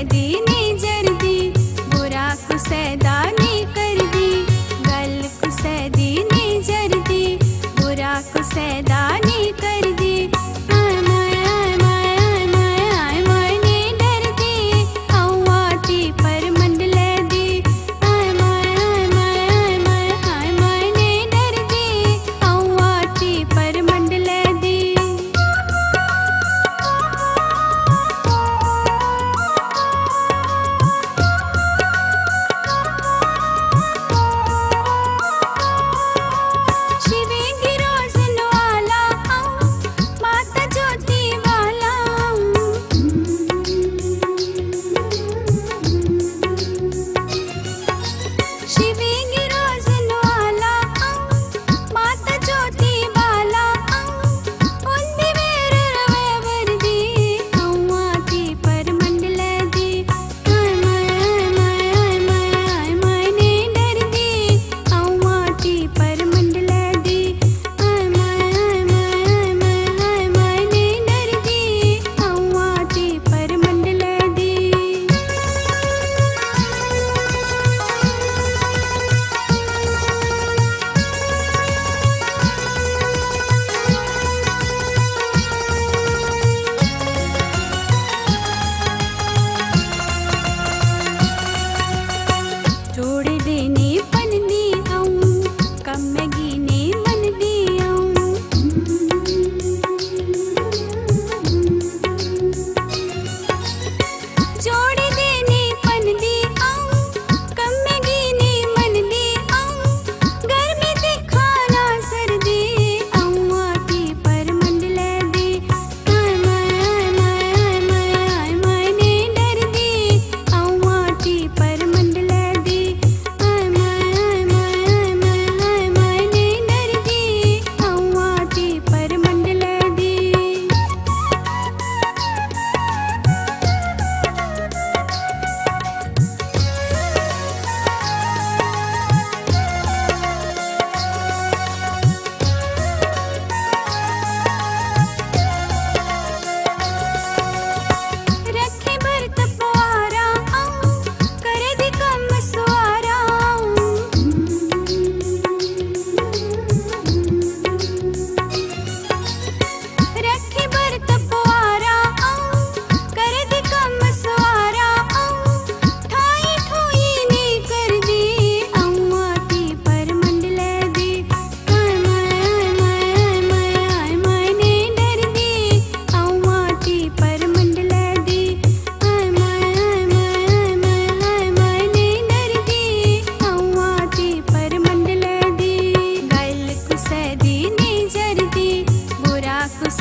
ी जर बुरा कार के निी जर दी बुरा कार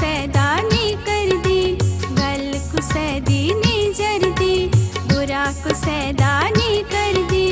कुसैदा ने कर दी गल कुसैदी ने जर बुरा कुसैदा ने कर दी।